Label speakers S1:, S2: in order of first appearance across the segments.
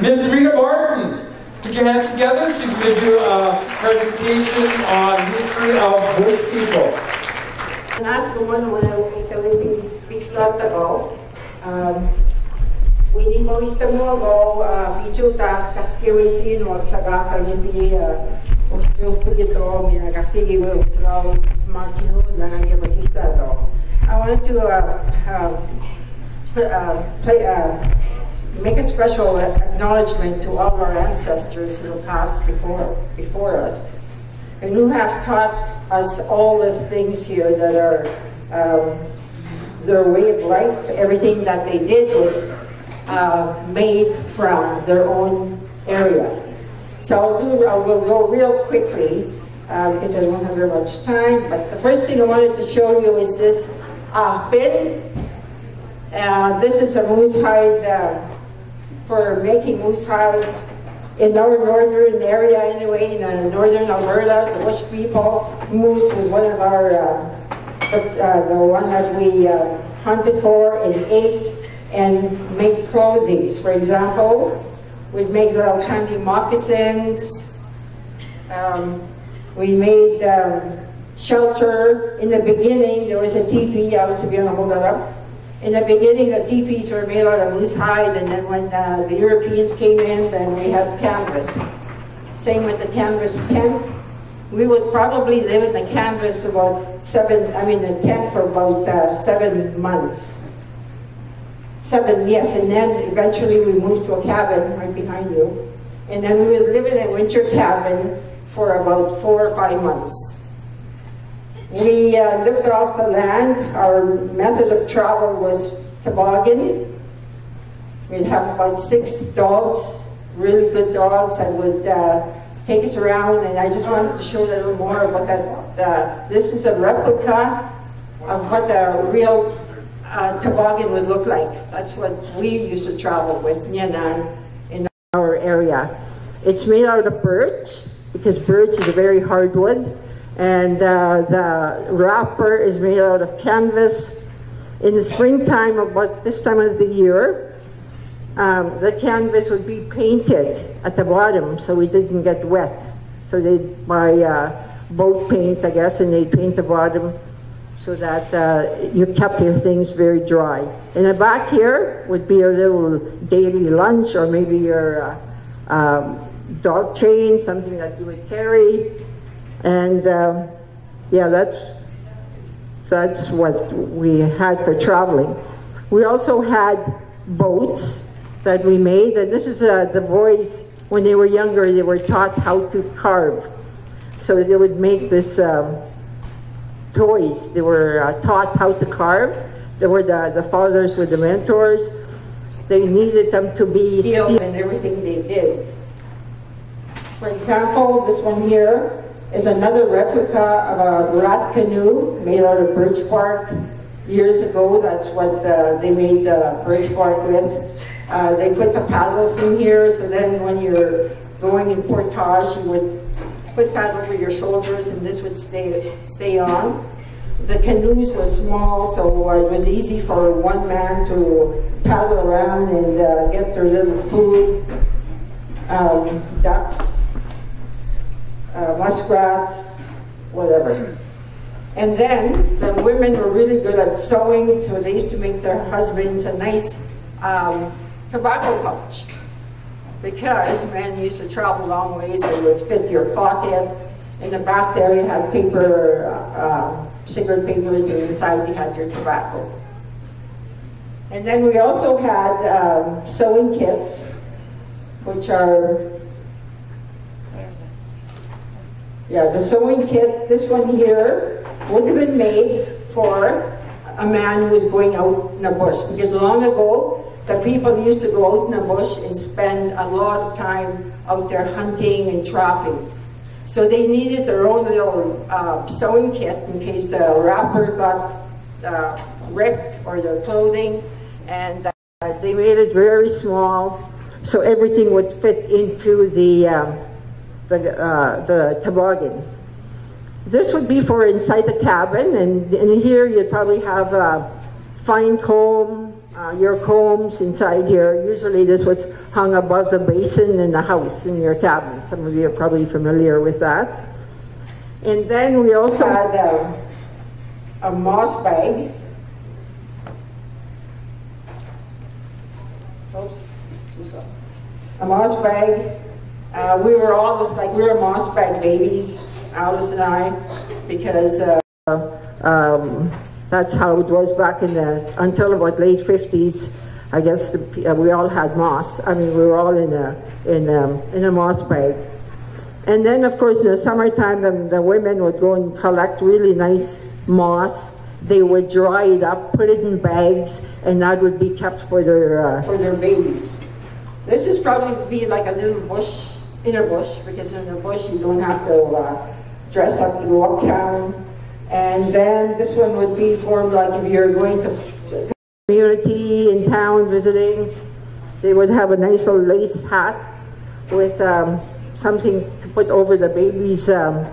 S1: Miss Rita Marten. Put your hands together. She's going to do a presentation on history of Bush people.
S2: Nas kuman wala ikaw big start ago. Um, Winnie mo ista mo ago bicho ta kakiwi sin wag sa kaka yipi usto pagito mi na kakigi wo usraw marchino na nga batista to. I wanted to uh, uh, play, uh, make a special acknowledgement to all our ancestors who passed before, before us and who have taught us all the things here that are um, their way of life. Everything that they did was uh, made from their own area. So I'll do, I will go real quickly uh, because I don't have very much time. But the first thing I wanted to show you is this uh, bin. Uh, this is a moose hide uh, for making moose hides in our northern area anyway, in uh, northern Alberta, the Bush people. Moose was one of our, uh, the, uh, the one that we hunted for and ate and made clothing. For example, we made little candy moccasins. Um, we made um, shelter. In the beginning, there was a teepee. I was going to hold that up. In the beginning, the teepees were made out of moose hide, and then when uh, the Europeans came in, then we had canvas. Same with the canvas tent. We would probably live in the canvas about seven, I mean, the tent for about uh, seven months. Seven, yes, and then eventually we moved to a cabin right behind you. And then we would live in a winter cabin for about four or five months. We uh, lived off the land. Our method of travel was toboggan. We'd have about six dogs, really good dogs that would uh, take us around. And I just wanted to show a little more about that. Uh, this is a replica of what a real uh, toboggan would look like. That's what we used to travel with, Nyanan, in our area. It's made out of birch, because birch is a very hard wood and uh, the wrapper is made out of canvas. In the springtime, about this time of the year, um, the canvas would be painted at the bottom so it didn't get wet. So they'd buy uh, boat paint, I guess, and they'd paint the bottom so that uh, you kept your things very dry. In the back here would be your little daily lunch or maybe your uh, um, dog chain, something that you would carry. And um, yeah, that's, that's what we had for traveling. We also had boats that we made, and this is uh, the boys, when they were younger, they were taught how to carve. So they would make this um, toys. They were uh, taught how to carve. They were the, the fathers were the mentors. They needed them to be skilled in everything they did. For example, this one here, is another replica of a rat canoe made out of birch bark. Years ago, that's what uh, they made the birch bark with. Uh, they put the paddles in here, so then when you're going in portage, you would put that over your shoulders and this would stay, stay on. The canoes were small, so it was easy for one man to paddle around and uh, get their little food, um, ducks, uh, muskrats, whatever. And then the women were really good at sewing, so they used to make their husbands a nice um, tobacco pouch. Because men used to travel long ways, so it would fit your pocket. In the back there, you had paper, uh, cigarette papers, and inside you had your tobacco. And then we also had um, sewing kits, which are Yeah, the sewing kit, this one here, would have been made for a man who was going out in the bush. Because long ago, the people used to go out in the bush and spend a lot of time out there hunting and trapping. So they needed their own little uh, sewing kit in case the wrapper got uh, ripped or their clothing. And uh, they made it very small so everything would fit into the um, the, uh, the toboggan. This would be for inside the cabin, and in here you'd probably have a fine comb, uh, your combs inside here. Usually this was hung above the basin in the house, in your cabin. Some of you are probably familiar with that. And then we also had um, a moss bag. Oops, a moss bag. Uh, we were all like we were moss bag babies, Alice and I, because uh, um, that's how it was back in the until about late 50s. I guess the, uh, we all had moss. I mean, we were all in a in um, in a moss bag. And then, of course, in the summertime, the, the women would go and collect really nice moss. They would dry it up, put it in bags, and that would be kept for their uh, for their babies. This is probably be like a little bush in a bush because in the bush you don't have to uh, dress up to go uptown. And then this one would be for like if you're going to community in town visiting, they would have a nice little lace hat with um, something to put over the baby's um,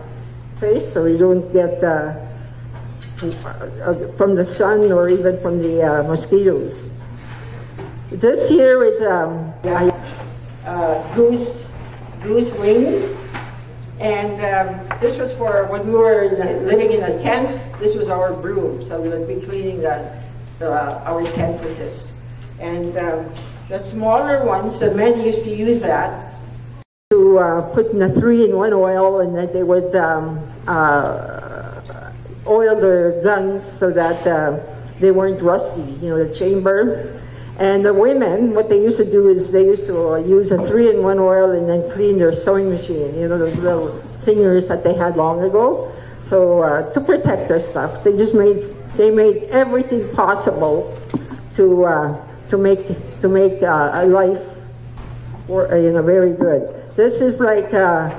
S2: face so you don't get uh, uh, from the sun or even from the uh, mosquitoes. This here is um, uh, goose, goose wings. And um, this was for when we were in living in a tent, this was our broom. So we would be cleaning the, the our tent with this. And um, the smaller ones, the men used to use that to uh, put in a three-in-one oil, and that they would um, uh, oil their guns so that uh, they weren't rusty. You know, the chamber. And the women, what they used to do is they used to uh, use a three-in-one oil and then clean their sewing machine. You know, those little singers that they had long ago. So uh, to protect their stuff, they just made they made everything possible to uh, to make to make a life, or, you know, very good. This is like uh,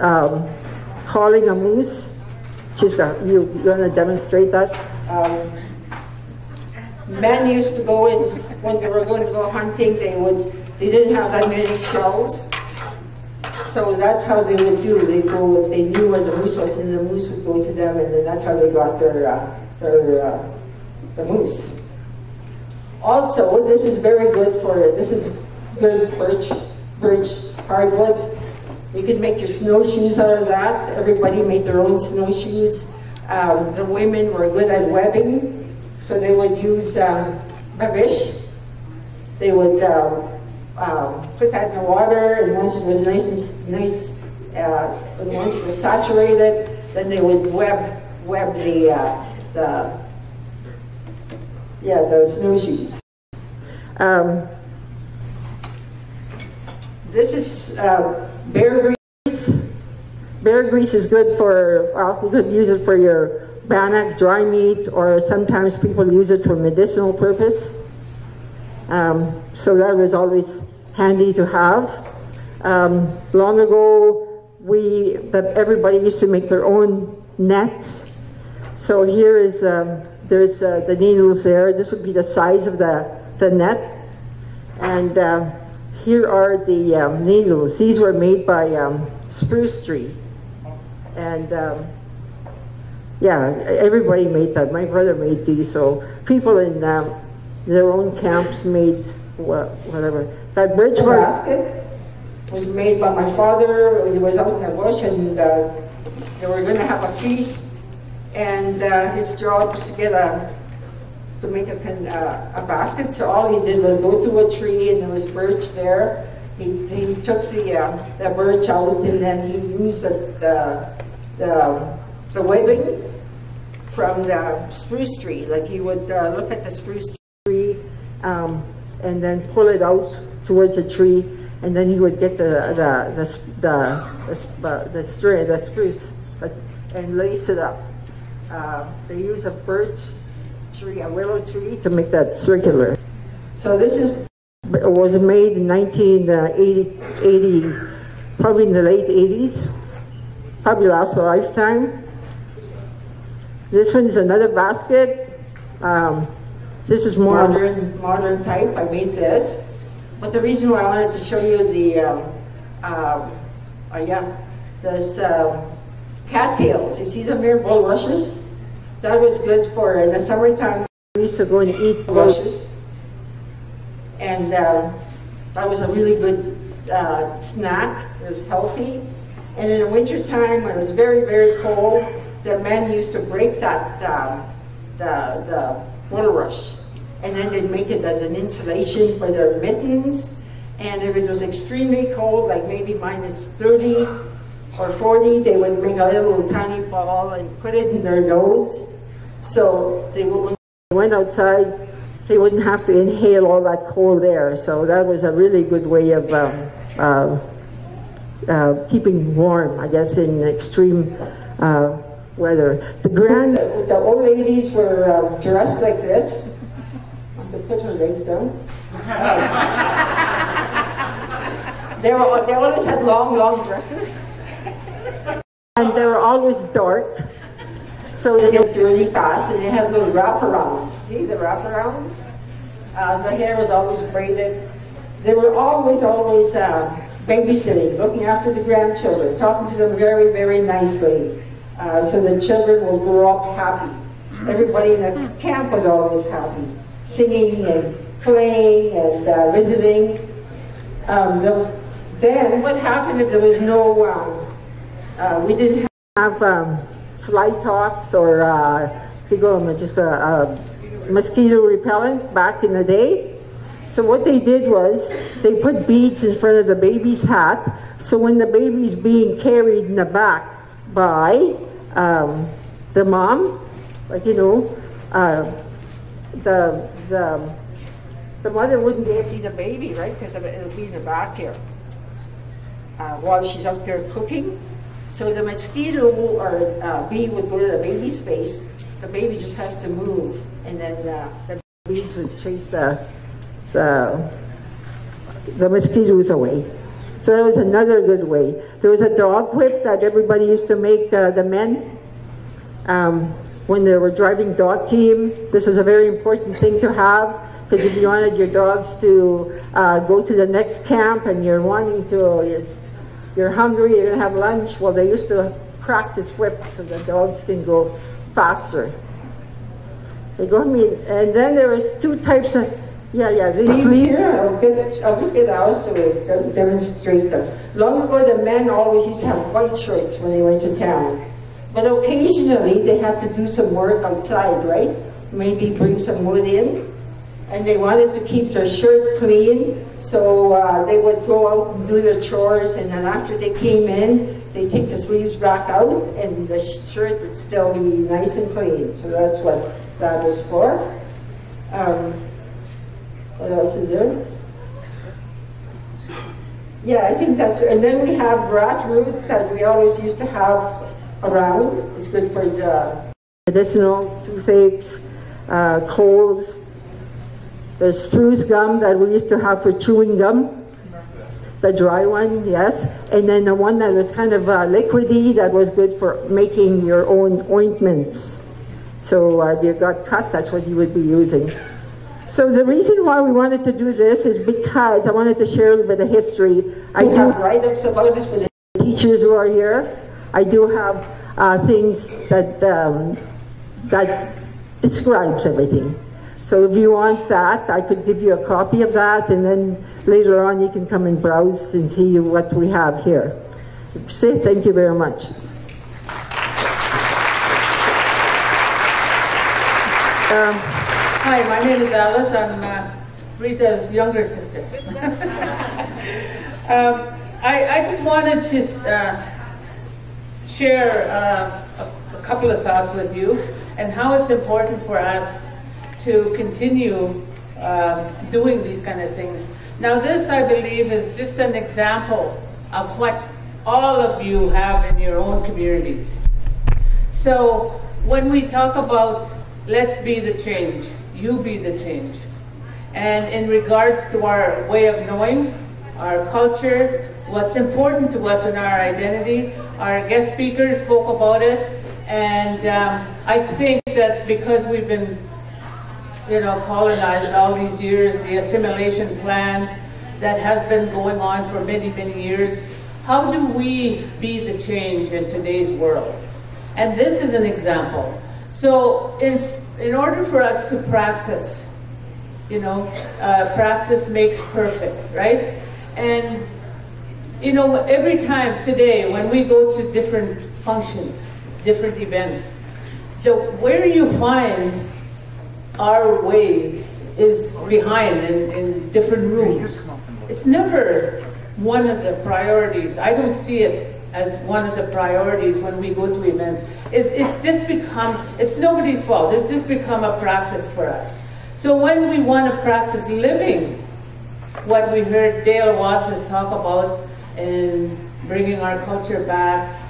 S2: um, calling a moose. Chisca, you you want to demonstrate that? Um, men used to go in when they were going to go hunting. They would they didn't have that many shells, so that's how they would do. They go if they knew where the moose was, and the moose would go to them, and then that's how they got their uh, their uh, the moose. Also, this is very good for it. this is good birch birch hardwood. You can make your snowshoes out of that. Everybody made their own snowshoes. Um, the women were good at webbing, so they would use babiche. They would um, um, put that in the water, and once it was nice and nice, uh, once it was saturated, then they would web web the uh, the yeah the snowshoes. Um, this is uh, bear grease. Bear grease is good for, well, you could use it for your bannock, dry meat, or sometimes people use it for medicinal purpose. Um, so that was always handy to have. Um, long ago, we, everybody used to make their own nets. So here is, um, there's uh, the needles there. This would be the size of the, the net. And uh, here are the um, needles. These were made by spruce tree. And yeah, everybody made that. My brother made these. So people in um, their own camps made whatever. That bridge basket was made by my father. It was out in the bush and uh, they were going to have a feast. And uh, his job was to get a to make a, uh, a basket. So all he did was go to a tree and there was birch there. He, he took the, uh, the birch out and then he used the, the, the, the webbing from the spruce tree. Like he would uh, look at the spruce tree um, and then pull it out towards the tree and then he would get the the the the, the, uh, the, string, the spruce, but, and lace it up. Uh, they use a birch tree, a willow tree, to make that circular. So this is was made in 1980, 80, probably in the late 80s, probably last a lifetime. This one is another basket. Um, this is more modern, modern type. I made this. But the reason why I wanted to show you the, um, um, uh, yeah, this um, cattails. You see some here, bulrushes? That was good for in the summertime. We used to go and eat bulrushes. And uh, that was a really good uh, snack. It was healthy. And in the wintertime, when it was very, very cold, the men used to break that, the, the bulrush. And then they'd make it as an insulation for their mittens. And if it was extremely cold, like maybe minus 30 or 40, they would make a little tiny ball and put it in their nose. So they would, when they went outside, they wouldn't have to inhale all that cold air. So that was a really good way of um, uh, uh, keeping warm, I guess, in extreme uh, weather. The grand, the old ladies were um, dressed like this. To put her legs down. they, were, they always had long, long dresses. And they were always dark. So they looked really fast and they had little wraparounds. See the wraparounds? Uh, the hair was always braided. They were always, always uh, babysitting, looking after the grandchildren, talking to them very, very nicely. Uh, so the children will grow up happy. Everybody in the camp was always happy, singing and playing and uh, visiting. Um, the, then what happened if there was no, um, uh, we didn't have um, fly talks or uh, just a uh, mosquito repellent back in the day. So what they did was they put beads in front of the baby's hat. So when the baby's being carried in the back by um, the mom, like you know, uh, the the the mother wouldn't be able to see the baby, right? Because it'll be in the back uh, while she's out there cooking. So the mosquito or uh, bee would go to the baby's face. The baby just has to move, and then uh, the bees would chase the the, the mosquitoes away. So that was another good way. There was a dog whip that everybody used to make uh, the men um, when they were driving dog team. This was a very important thing to have because if you wanted your dogs to uh, go to the next camp and you're wanting to, it's, you're hungry, you're gonna have lunch. Well, they used to practice whip so the dogs can go faster. They go, I mean, and then there was two types of yeah, yeah, they sleep. Here, I'll, get, I'll just get Alice to demonstrate them. Long ago, the men always used to have white shirts when they went to town. But occasionally, they had to do some work outside, right? Maybe bring some wood in. And they wanted to keep their shirt clean, so uh, they would go out and do their chores, and then after they came in, they take the sleeves back out, and the shirt would still be nice and clean. So that's what that was for. Um, what else is there? Yeah, I think that's, and then we have rat root that we always used to have around. It's good for the medicinal toothaches, uh, colds. There's spruce gum that we used to have for chewing gum. The dry one, yes. And then the one that was kind of uh, liquidy that was good for making your own ointments. So uh, if you got cut, that's what you would be using. So the reason why we wanted to do this is because I wanted to share a little bit of history. I do write-ups about this for the teachers who are here. I do have uh, things that um, that describes everything. So if you want that, I could give you a copy of that, and then later on you can come and browse and see what we have here. Say thank you very much.
S3: Um, Hi, my name is Alice. I'm uh, Rita's younger sister. um, I, I, just wanted to uh, share uh, a, a, couple of thoughts with you and how it's important for us to continue uh, doing these kind of things. Now, this, I believe, is just an example of what all of you have in your own communities. So, when we talk about let's be the change, you be the change. And in regards to our way of knowing, our culture, what's important to us in our identity, our guest speaker spoke about it. And um, I think that because we've been, you know, colonized all these years, the assimilation plan that has been going on for many, many years, how do we be the change in today's world? And this is an example. So in, in order for us to practice You know, uh, practice makes perfect, right? And you know, every time today when we go to different functions, different events, so where you find our ways is behind in, in different rooms. It's never one of the priorities. I don't see it as one of the priorities when we go to events. It, it's just become, it's nobody's fault. It's just become a practice for us. So when we want to practice living what we heard Dale Wass's talk about and bringing our culture back,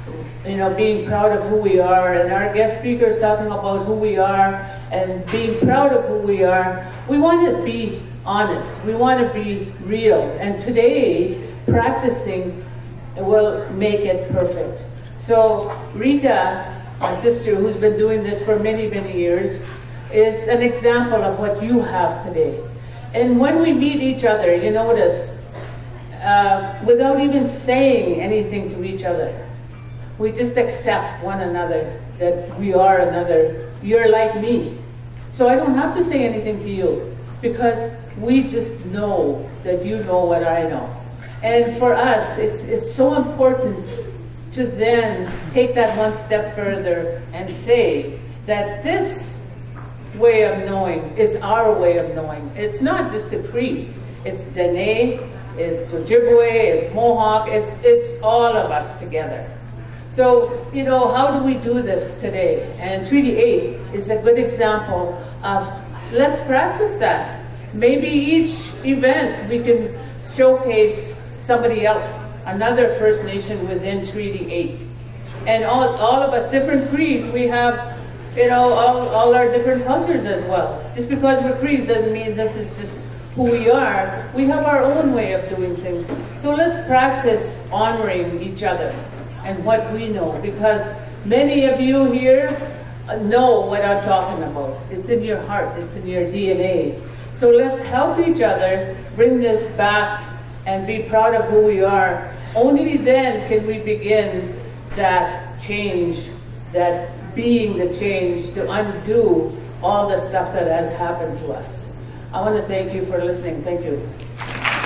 S3: you know, being proud of who we are, and our guest speakers talking about who we are and being proud of who we are. We want to be honest. We want to be real. And today, practicing will make it perfect. So Rita, my sister, who's been doing this for many, many years, is an example of what you have today. And when we meet each other, you notice, uh, without even saying anything to each other, we just accept one another, that we are another. You're like me. So I don't have to say anything to you because we just know that you know what I know. And for us, it's, it's so important to then take that one step further and say that this way of knowing is our way of knowing. It's not just the Cree, It's Dene, it's Ojibwe, it's Mohawk, it's, it's all of us together. So, you know, how do we do this today? And Treaty 8 is a good example of let's practice that. Maybe each event we can showcase somebody else, another First Nation within Treaty 8. And all, all of us, different creeds, we have, you know, all, all our different cultures as well. Just because we're creeds doesn't mean this is just who we are. We have our own way of doing things. So let's practice honoring each other and what we know because many of you here know what I'm talking about. It's in your heart, it's in your DNA. So let's help each other bring this back and be proud of who we are. Only then can we begin that change, that being the change to undo all the stuff that has happened to us. I want to thank you for listening. Thank you.